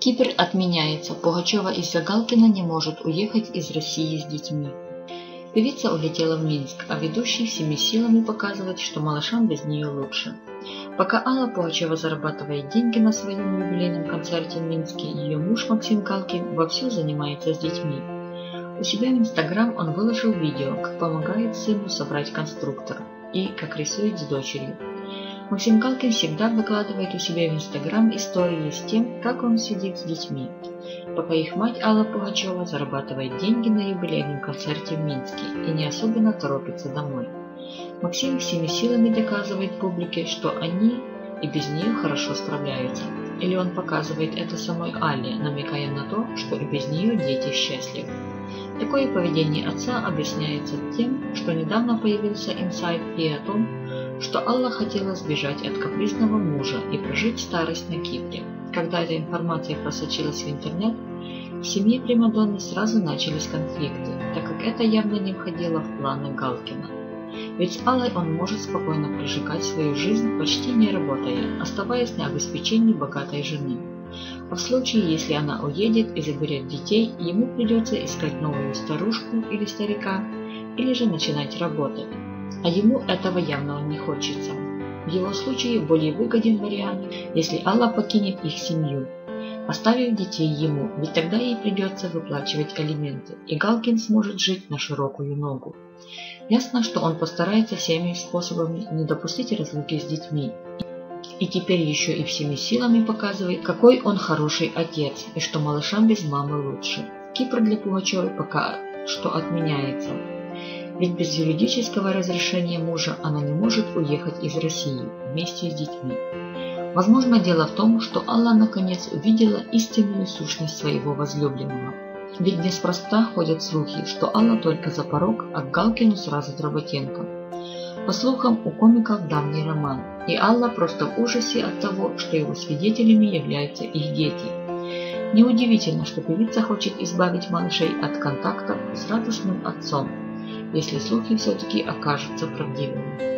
Кипр отменяется. Пугачева из-за Галкина не может уехать из России с детьми. Певица улетела в Минск, а ведущий всеми силами показывает, что малышам без нее лучше. Пока Алла Пугачева зарабатывает деньги на своем юбилейном концерте в Минске, ее муж Максим Галкин вовсю занимается с детьми. У себя в Инстаграм он выложил видео, как помогает сыну собрать конструктор и как рисует с дочерью. Максим Галкин всегда выкладывает у себя в Инстаграм истории с тем, как он сидит с детьми, пока их мать Алла Пугачева зарабатывает деньги на юбилейном концерте в Минске и не особенно торопится домой. Максим всеми силами доказывает публике, что они и без нее хорошо справляются. Или он показывает это самой Алле, намекая на то, что и без нее дети счастливы. Такое поведение отца объясняется тем, что недавно появился инсайт и о том, что Алла хотела сбежать от капризного мужа и прожить старость на Кипре. Когда эта информация просочилась в интернет, в семье Примадонны сразу начались конфликты, так как это явно не входило в планы Галкина. Ведь с Аллой он может спокойно прожигать свою жизнь, почти не работая, оставаясь на обеспечении богатой жены. А в случае, если она уедет и заберет детей, ему придется искать новую старушку или старика, или же начинать работать. А ему этого явно не хочется. В его случае более выгоден вариант, если Алла покинет их семью, оставив детей ему, ведь тогда ей придется выплачивать алименты, и Галкин сможет жить на широкую ногу. Ясно, что он постарается всеми способами не допустить разлуки с детьми, и теперь еще и всеми силами показывает, какой он хороший отец, и что малышам без мамы лучше. Кипр для Пугачевой пока что отменяется, ведь без юридического разрешения мужа она не может уехать из России вместе с детьми. Возможно, дело в том, что Алла наконец увидела истинную сущность своего возлюбленного. Ведь неспроста ходят слухи, что Алла только за порог, а к Галкину сразу Дроботенко. По слухам, у комиков давний роман, и Алла просто в ужасе от того, что его свидетелями являются их дети. Неудивительно, что певица хочет избавить малышей от контактов с радостным отцом, если слухи все-таки окажутся правдивыми.